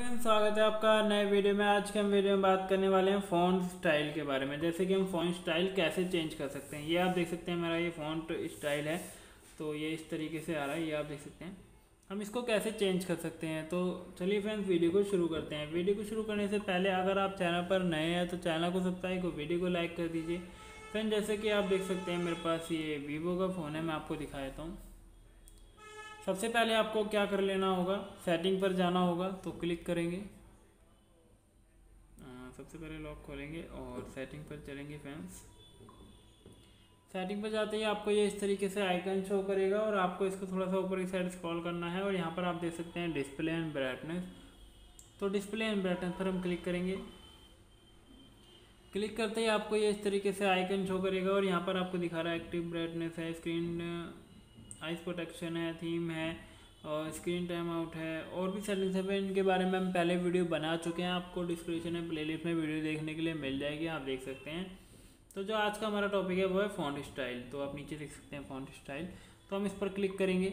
Friends, स्वागत है आपका नए वीडियो में। आज के हम वीडियो में बात करने वाले हैं फ़ॉन्ट स्टाइल के बारे में। जैसे कि हम फ़ॉन्ट स्टाइल कैसे चेंज कर सकते हैं। ये आप देख सकते हैं मेरा ये फ़ॉन्ट स्टाइल है। तो ये इस तरीके से आ रहा है, ये आप देख सकते हैं। हम इसको कैसे चेंज कर सकते हैं? तो चलिए फ्रेंड्स, वीडियो को शुरू करते हैं। वीडियो को शुरू करने से पहले अगर आप चैनल पर नए हैं तो चैनल को सब्सक्राइब को वीडियो को लाइक कर दीजिए। फ्रेंड जैसे कि आप देख सकते हैं मेरे पास ये वीवो का फ़ोन है, मैं आपको दिखा देता हूँ। सबसे पहले आपको क्या कर लेना होगा? सेटिंग पर जाना होगा तो क्लिक करेंगे। सबसे पहले लॉक खोलेंगे और सेटिंग पर चलेंगे फ्रेंड्स सेटिंग पर जाते ही आपको ये इस तरीके से आइकन शो करेगा और आपको इसको थोड़ा सा ऊपर की साइड स्क्रॉल करना है और यहाँ पर आप देख सकते हैं डिस्प्ले एंड ब्राइटनेस तो डिस्प्ले एंड ब्राइटनेस पर हम क्लिक करेंगे। क्लिक करते ही आपको ये इस तरीके से आइकन शो करेगा और यहाँ पर आपको दिखा रहा है एक्टिव ब्राइटनेस है स्क्रीन आइस प्रोटेक्शन है, थीम है, और स्क्रीन टाइम आउट है, और भी सेटिंग्स है। इनके बारे में हम पहले वीडियो बना चुके हैं। आपको डिस्क्रिप्शन में प्लेलिस्ट में वीडियो देखने के लिए मिल जाएगी, आप देख सकते हैं। तो जो आज का हमारा टॉपिक है, वो है फॉन्ट स्टाइल तो आप नीचे देख सकते हैं फॉन्ट स्टाइल तो हम इस पर क्लिक करेंगे।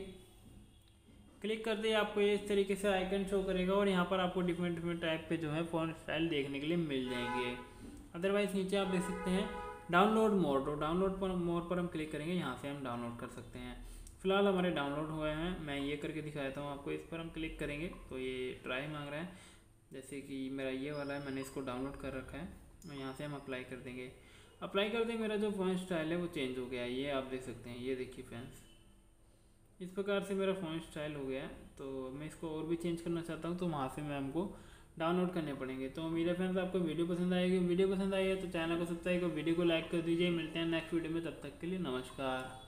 क्लिक करते ही आपको ये इस तरीके से आइकन शो करेगा, और यहाँ पर आपको डिफरेंट डिफरेंट टाइप के जो है फॉन्ट स्टाइल देखने के लिए मिल जाएँगे। अदरवाइज़ नीचे आप देख सकते हैं डाउनलोड मोड और डाउनलोड पर मोड पर हम क्लिक करेंगे, यहाँ से हम डाउनलोड कर सकते हैं। फ़िलहाल हमारे डाउनलोड हुए हैं। मैं ये करके दिखाता हूँ आपको। इस पर हम क्लिक करेंगे तो ये ट्राई मांग रहा है। जैसे कि मेरा ये वाला है, मैंने इसको डाउनलोड कर रखा है। और यहाँ से हम अप्लाई कर देंगे। अप्लाई करते ही मेरा जो फ़ोन स्टाइल है वो चेंज हो गया है। ये आप देख सकते हैं। ये देखिए फ्रेंड्स इस प्रकार से मेरा फ़ोन स्टाइल हो गया तो मैं इसको और भी चेंज करना चाहता हूँ तो वहाँ से मैं हमको डाउनलोड करने पड़ेंगे। तो मेरे फ्रेंड्स आपको वीडियो पसंद आएगी। वीडियो पसंद आई है तो चैनल को सब्सक्राइब कर वीडियो को लाइक कर दीजिए। मिलते हैं नेक्स्ट वीडियो में। तब तक के लिए नमस्कार।